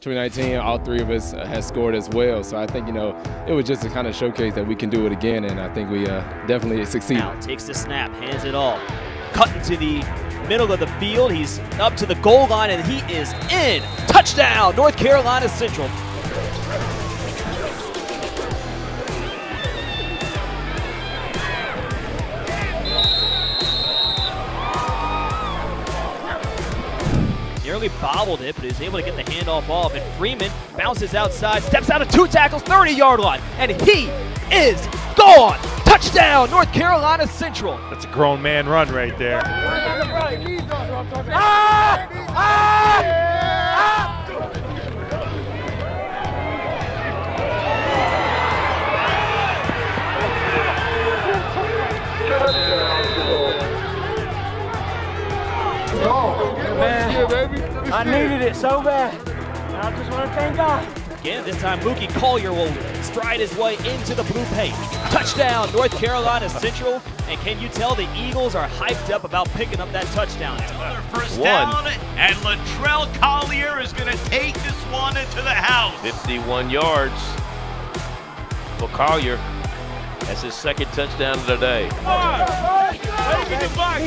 2019, all three of us uh, has scored as well. So I think, you know, it was just to kind of showcase that we can do it again, and I think we uh, definitely succeed. Now takes the snap, hands it all. Cut into the middle of the field. He's up to the goal line, and he is in. Touchdown, North Carolina Central. Nearly bobbled it, but he's able to get the handoff off. And Freeman bounces outside, steps out of two tackles, 30 yard line, and he is gone. Touchdown, North Carolina Central. That's a grown man run right there. I needed it so bad. I just want to thank God. Again, this time Mookie Collier will stride his way into the blue paint. Touchdown, North Carolina Central. And can you tell the Eagles are hyped up about picking up that touchdown? Another first One. down, and Latrell Collier is going to take this one into the house. 51 yards for Collier. That's his second touchdown of the day.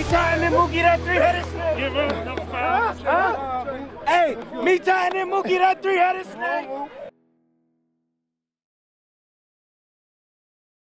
Me tying in Mookie that three-headed snake. Huh? Hey, me tying in Mookie that three-headed snake.